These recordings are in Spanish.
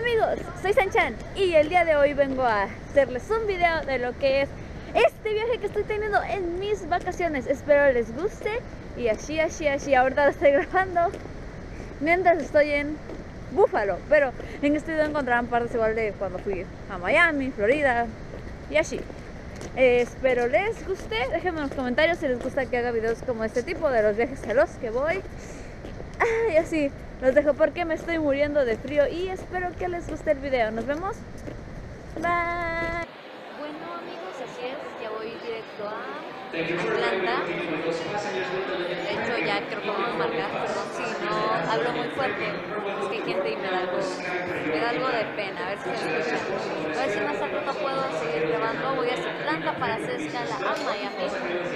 amigos, soy Sanchan y el día de hoy vengo a hacerles un video de lo que es este viaje que estoy teniendo en mis vacaciones. Espero les guste y así, así, así. Ahorita lo estoy grabando mientras estoy en Búfalo, pero en este video encontrarán partes igual de cuando fui a Miami, Florida y así. Eh, espero les guste, déjenme en los comentarios si les gusta que haga videos como este tipo de los viajes a los que voy. Y así, los dejo porque me estoy muriendo de frío y espero que les guste el video. Nos vemos. Bye. Bueno amigos, así es, ya voy directo a Atlanta. De hecho ya creo que vamos a marcar, si no hablo muy fuerte, es que hay gente y me da algo, me da algo de pena, a ver si me escuchan. A ver si más al rato puedo seguir grabando. Voy a Atlanta para hacer escala a Miami.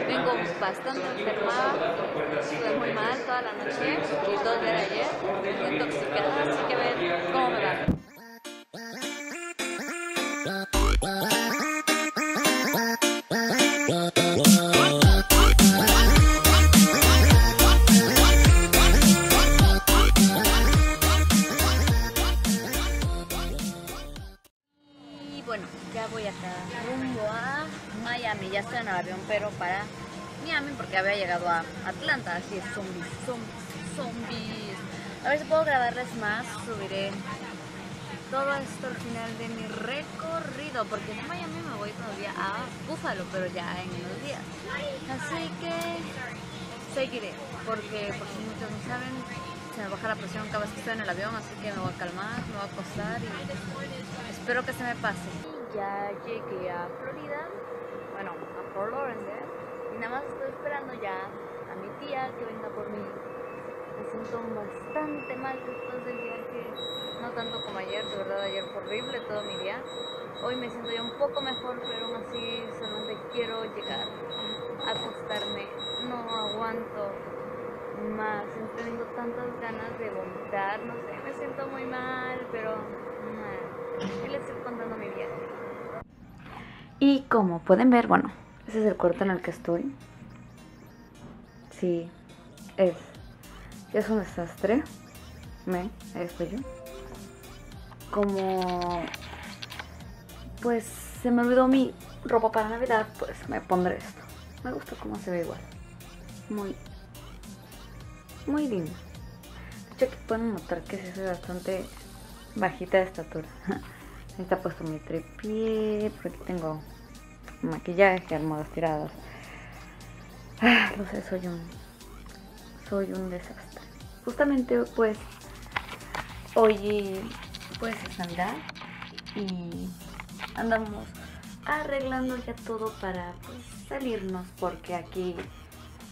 Vengo bastante enfermada, estuve muy mal toda la noche y todo el ayer, intoxicada, así que ver cómo me va. Para Miami porque había llegado a Atlanta. Así es, zombies, zombies, zombies. A ver si puedo grabarles más. Subiré todo esto al final de mi recorrido. Porque de Miami me voy todavía a Buffalo, pero ya en unos días. Así que seguiré. Porque, por si muchos no saben, se me baja la presión cada vez que estoy en el avión. Así que me voy a calmar, me voy a acostar y espero que se me pase. Ya llegué a Florida, bueno, a Fort Lauderdale, y nada más estoy esperando ya a mi tía que venga por mí. Me siento bastante mal después del viaje, no tanto como ayer, de verdad ayer fue horrible todo mi día. Hoy me siento ya un poco mejor, pero aún así solamente quiero llegar a acostarme. No aguanto más, tengo tantas ganas de vomitar, no sé, me siento muy mal, pero y les estoy contando mi viaje. Y como pueden ver, bueno, ese es el cuarto en el que estoy. Sí, es, es un desastre. Me, ahí estoy yo. Como, pues se me olvidó mi ropa para Navidad, pues me pondré esto. Me gusta cómo se ve igual. Muy, muy lindo. De hecho, aquí pueden notar que sí soy bastante bajita de estatura. Ahí está puesto mi tripié, por aquí tengo maquillaje, almohadas tiradas. Ah, no sé, soy un soy un desastre. Justamente pues hoy pues es Navidad y andamos arreglando ya todo para pues, salirnos porque aquí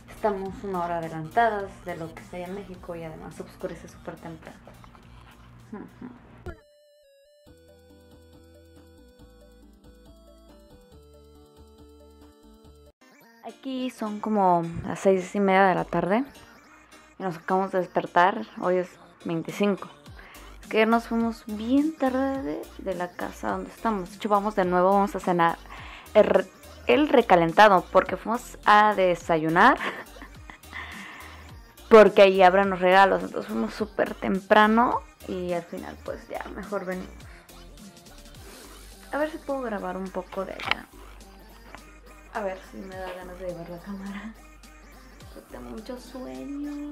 estamos una hora adelantadas de lo que sería en México y además oscurece súper temprano. Aquí son como las seis y media de la tarde y nos acabamos de despertar. Hoy es 25. Es que nos fuimos bien tarde de, la casa donde estamos. De hecho, vamos de nuevo, vamos a cenar el, recalentado porque fuimos a desayunar. Porque ahí abren los regalos. Entonces fuimos súper temprano y al final pues ya mejor venimos. A ver si puedo grabar un poco de allá. A ver si me da ganas de llevar la cámara. Porque tengo mucho sueño.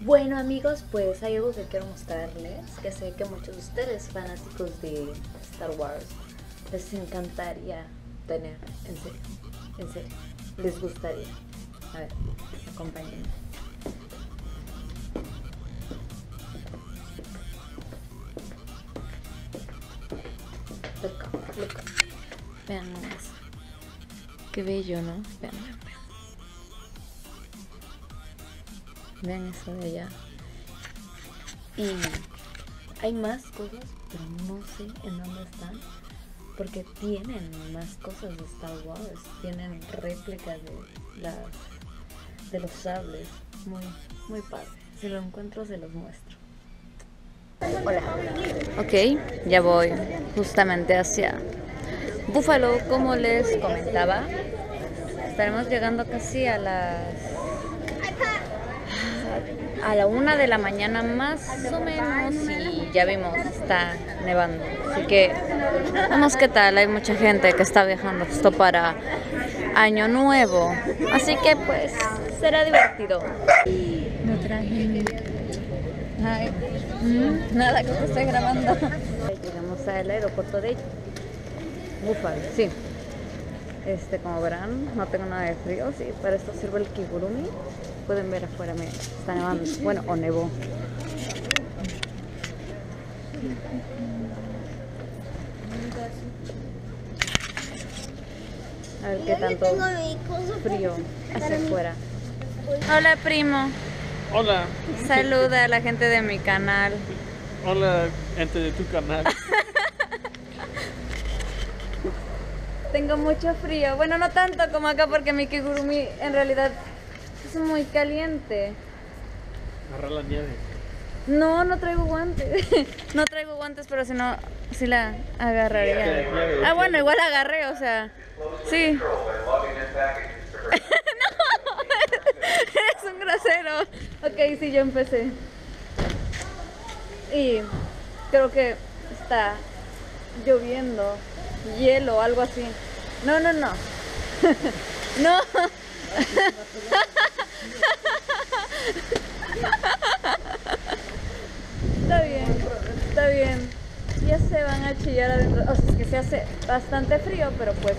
Bueno amigos, pues hay algo que quiero mostrarles. Que sé que muchos de ustedes fanáticos de Star Wars les encantaría tener. En serio, en serio. Les gustaría. A ver, acompáñenme. Look, look. Vean eso. Qué bello, ¿no? Vean, vean, vean. Vean eso de allá. Y hay más cosas, pero no sé en dónde están. Porque tienen más cosas de Star Wars. Tienen réplicas de las de los sables. Muy, muy padre. Si lo encuentro se los muestro. Hola. Ok, ya voy justamente hacia Búfalo, como les comentaba. Estaremos llegando casi a las a la una de la mañana más o menos y ya vimos, está nevando. Así que vamos qué tal, hay mucha gente que está viajando esto para Año Nuevo. Así que pues será divertido. No traje Ay, mm, nada que estoy grabando. Llegamos al aeropuerto de Búfalo, sí. Este, como verán, no tengo nada de frío, sí, para esto sirve el kigurumi. Pueden ver afuera, me está nevando, bueno, o nevó. A ver qué tanto frío hace afuera. Hola, primo. Hola. Saluda a la gente de mi canal. Hola, gente de tu canal. Tengo mucho frío. Bueno, no tanto como acá porque mi kigurumi en realidad es muy caliente. Agarra la nieve. No, no traigo guantes. no traigo guantes, pero si no, sí la agarraría. Ah, bueno, igual agarré, o sea, sí. no, eres un grosero. Ok, sí, yo empecé. Y creo que está lloviendo, hielo, algo así. No, no, no. no. Está bien, está bien. Ya se van a chillar adentro. O sea, es que se hace bastante frío, pero pues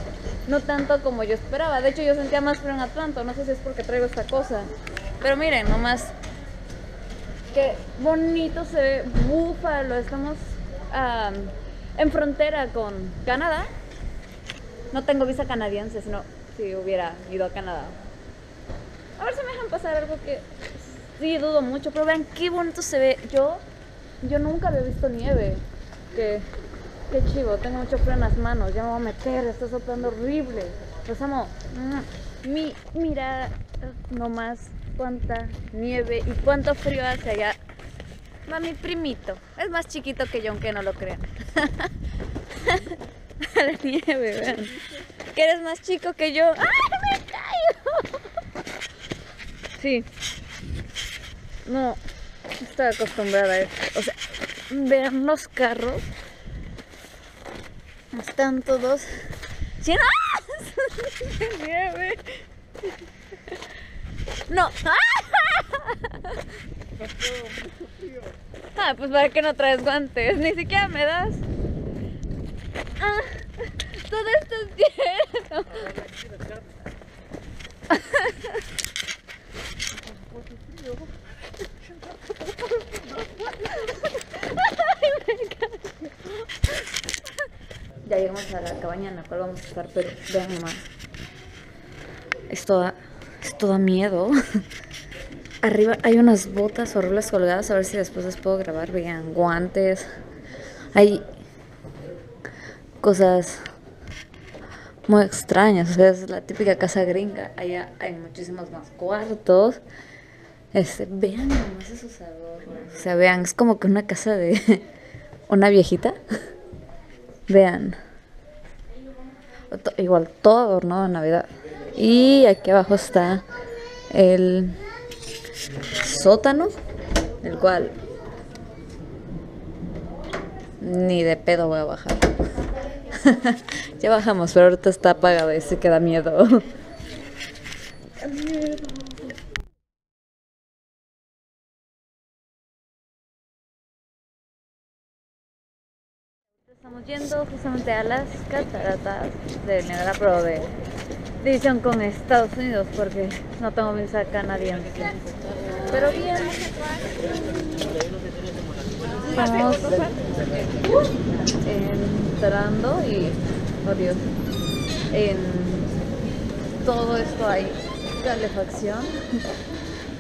no tanto como yo esperaba. De hecho, yo sentía más frío en Atlanta. No sé si es porque traigo esta cosa. Pero miren, nomás. Qué bonito se ve Búfalo. Estamos am, en frontera con Canadá. No tengo visa canadiense, sino si hubiera ido a Canadá. A ver si me dejan pasar algo que sí dudo mucho, pero vean qué bonito se ve. Yo, yo nunca había visto nieve. Qué, qué chivo, tengo mucho frío en las manos, ya me voy a meter, está soplando horrible. Los amo. Mi, mira nomás cuánta nieve y cuánto frío hace allá. Va mi primito, es más chiquito que yo, aunque no lo crean. La nieve, vean. Que eres más chico que yo. ¡Ay, me caigo! Sí. No, estoy acostumbrada a esto. O sea, vean los carros. Están todos llenos de nieve. No. Ah, pues para que no traes guantes. Ni siquiera me das. Ah, todo esto es lleno. Ya llegamos a la cabaña en la cual vamos a estar, pero vean nomás. Esto da, esto da miedo. Arriba hay unas botas horribles colgadas, a ver si después les puedo grabar. Vean, guantes. Hay cosas muy extrañas. O sea, es la típica casa gringa. Allá hay muchísimos más cuartos. Este, vean nomás esos adornos. O sea, vean, es como que una casa de una viejita. Vean. Igual todo adornado en Navidad. Y aquí abajo está el sótano, el cual ni de pedo voy a bajar. ya bajamos, pero ahorita está apagado y se queda miedo. Estamos yendo justamente a las cataratas de Niagara, pero de división con Estados Unidos, porque no tengo visa canadiense. Pero bien. Estamos entrando y, oh Dios, en todo esto hay calefacción.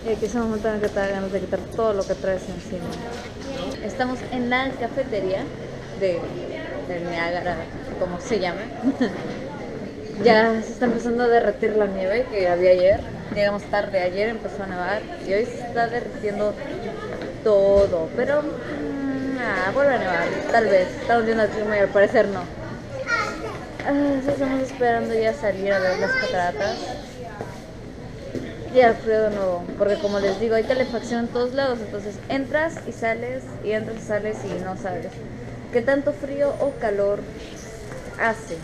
Y aquí es un momento que te da ganas de quitar todo lo que traes encima. Estamos en la cafetería de, de Niágara, como se llame. ya se está empezando a derretir la nieve que había ayer. Llegamos tarde, ayer empezó a nevar y hoy se está derritiendo todo. Pero, mm, ah, vuelve a nevar, tal vez. Está hundiendo el clima y al parecer no. Ah, estamos esperando ya salir a ver las cataratas. y al frío de nuevo. Porque como les digo, hay calefacción en todos lados. Entonces entras y sales y entras y sales y no sabes qué tanto frío o calor hace.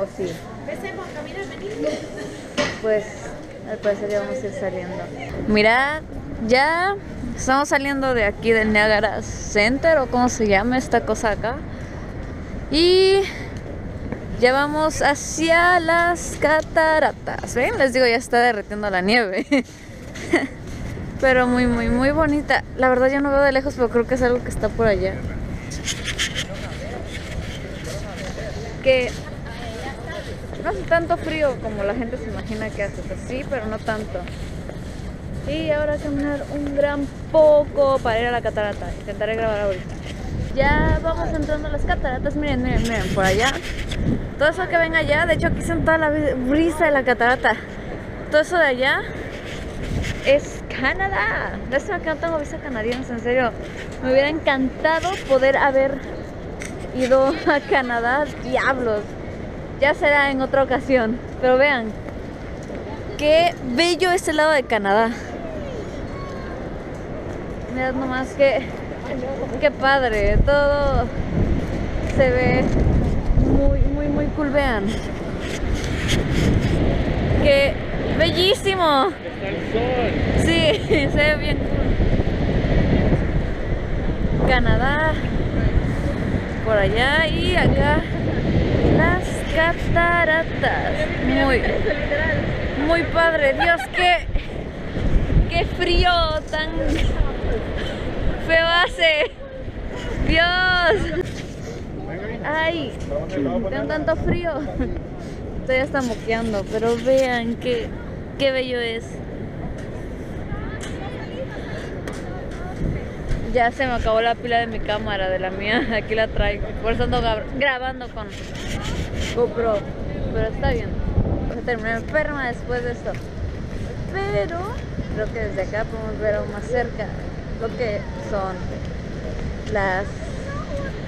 O sí. Pues al parecer ya vamos a ir saliendo. Mirad, ya estamos saliendo de aquí del Niagara Center o como se llama esta cosa acá. Y ya vamos hacia las cataratas. ¿Ven? Les digo, ya está derretiendo la nieve. pero muy, muy, muy bonita. La verdad yo no veo de lejos, pero creo que es algo que está por allá. Que no hace tanto frío como la gente se imagina que hace. Pues sí, pero no tanto. Y ahora caminar un gran poco para ir a la catarata. Intentaré grabar ahorita. Ya vamos entrando a las cataratas. Miren, miren, miren, por allá. Todo eso que ven allá, de hecho aquí está toda la brisa de la catarata. Todo eso de allá es Canadá. Lástima que no tengo visa canadiense, en serio. Me hubiera encantado poder haber ido a Canadá. Diablos. Ya será en otra ocasión. Pero vean, qué bello es el lado de Canadá. Mirad nomás que qué padre, todo se ve muy, muy, muy cool, vean. Qué bellísimo. Está el sol. Sí, se ve bien cool. Canadá, por allá y acá las cataratas. Muy, muy padre. Dios, qué, qué frío tan feo hace. Dios. Ay, tengo tanto frío. Estoy hasta moqueando, pero vean qué, qué bello es. Ya se me acabó la pila de mi cámara, de la mía. Aquí la traigo. Por eso ando grabando con GoPro. Pero está bien. Voy a terminar enferma después de esto. Pero creo que desde acá podemos ver aún más cerca lo que son las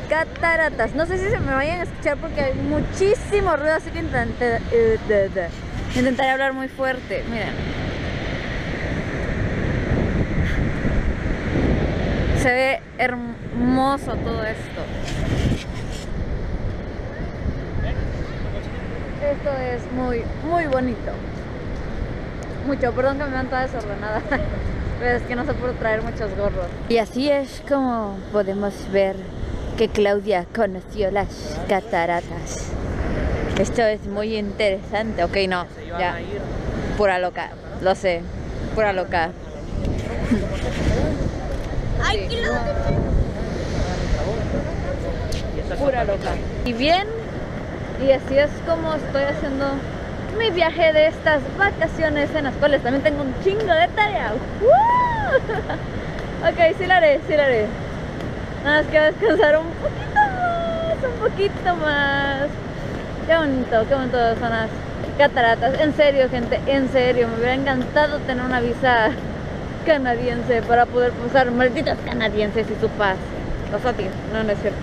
cataratas. No sé si se me vayan a escuchar porque hay muchísimo ruido, así que intenté, eh, intentaré hablar muy fuerte. Miren. Se ve hermoso todo esto. Esto es muy, muy bonito. Mucho, perdón que me vean toda desordenada. Pero es que no se puede traer muchos gorros. Y así es como podemos ver que Claudia conoció las cataratas. Esto es muy interesante. Ok, no, ya. Pura loca, lo sé. Pura loca. ¡Ay, qué Pura loca. Y bien, y así es como estoy haciendo mi viaje de estas vacaciones en las cuales también tengo un chingo de tarea. ¡Woo! ok, sí la haré, sí la haré. Nada más que descansar un poquito más, un poquito más. Qué bonito, qué bonito son las cataratas. En serio, gente, en serio. Me hubiera encantado tener una visa canadiense para poder pasar malditos canadienses y su paz. Los odio, no, no es cierto.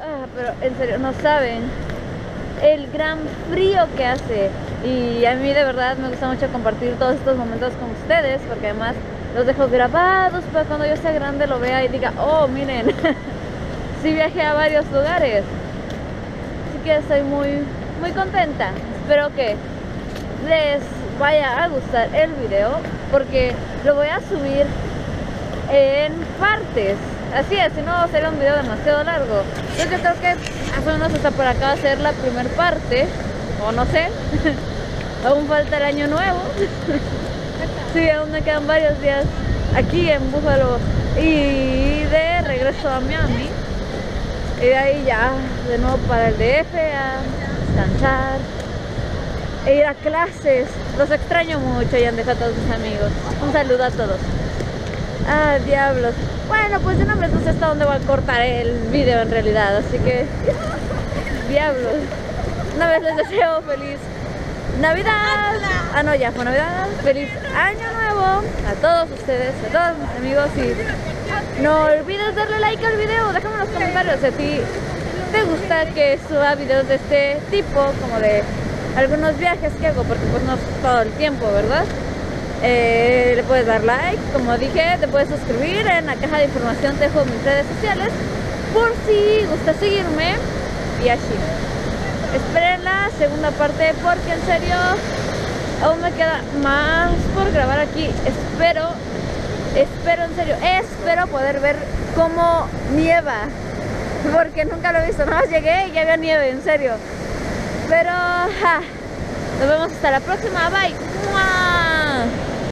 Ah, pero en serio, no saben el gran frío que hace. Y a mí de verdad me gusta mucho compartir todos estos momentos con ustedes, porque además los dejo grabados para cuando yo sea grande lo vea y diga, oh, miren, sí viajé a varios lugares. Así que estoy muy, muy contenta. Espero que les vaya a gustar el video, porque lo voy a subir en partes. Así es, si no será un video demasiado largo. Entonces yo creo que más o menos hasta por acá hacer la primera parte, o no sé. aún falta el año nuevo. sí, aún me quedan varios días aquí en Búfalo y de regreso a Miami. Y de ahí ya, de nuevo para el DF, a descansar, e ir a clases. Los extraño mucho y han dejado a todos mis amigos. Un saludo a todos. Ah, diablos. Bueno, pues de nombre no sé hasta dónde voy a cortar el video en realidad, así que... diablos. Una vez les deseo feliz Navidad. Ah, no, ya fue Navidad. Feliz Año Nuevo a todos ustedes, a todos mis amigos y no olvides darle like al video. Déjame en los comentarios si a ti te gusta que suba videos de este tipo, como de algunos viajes que hago, porque pues no es todo el tiempo, ¿verdad? Eh, le puedes dar like, como dije, te puedes suscribir. En la caja de información te dejo mis redes sociales por si gusta seguirme y así. Esperen la segunda parte porque en serio aún me queda más por grabar aquí. Espero, espero en serio, espero poder ver cómo nieva. Porque nunca lo he visto, nada más llegué y ya había nieve, en serio. Pero, nos vemos hasta la próxima, bye.